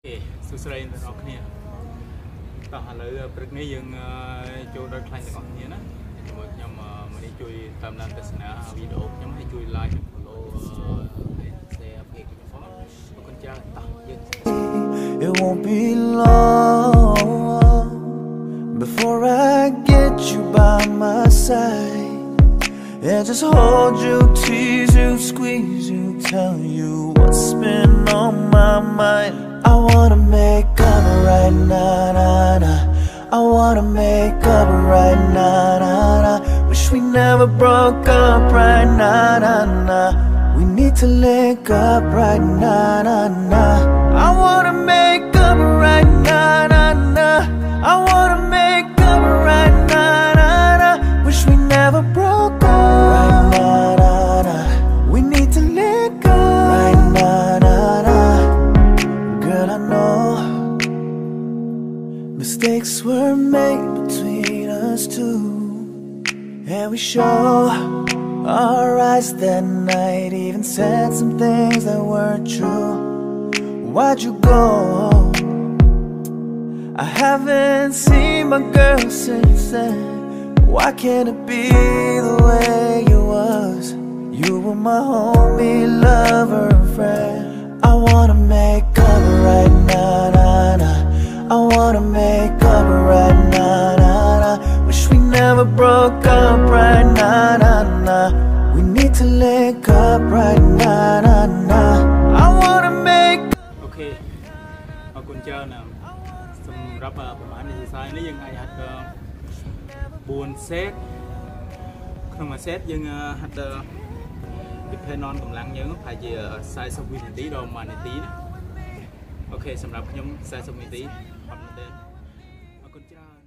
អូខេសួស្តីអ្នកនរគ្នាតោះឥឡូវព្រឹកនេះយើងអឺចូលដល់ខ្លាញ់ទាំងអស់គ្នាណាជាមួយខ្ញុំអឺមកនេះជួយតាមដានទស្សនាវីដេអូខ្ញុំហើយជួយ like និង follow អឺហើយ share page ខ្ញុំផងអរគុណច្រើនតោះយើង It won't be long before I get you by my side and just hold you, tease you, squeeze you, tell you what's right now, nah, nah. Wish we never broke up right now, nah, nah. We need to link up right now, nah, nah. I wanna make up right now, nah, nah. I wanna make up right now, nah, nah. Wish we never broke up right now, nah, nah. We need to link up right now, nah, nah. Girl, I know mistakes were made between us two, and we show our eyes that night. Even said some things that weren't true. Why'd you go? I haven't seen my girl since then. Why can't it be the way it was? You were my homie, lover, and friend. គុណច្រើនណាសម្រាប់ប្រហែលនេះសរសៃនេះយើងអាចហាត់4សេតក្នុងមួយសេតយើងហាត់ depend on កម្លាំងយើងប្រហែលជា40វិនាទីដល់1នាទីណាអូខេសម្រាប់ខ្ញុំ40វិនាទីអត់មែនទេអរគុណច្រើន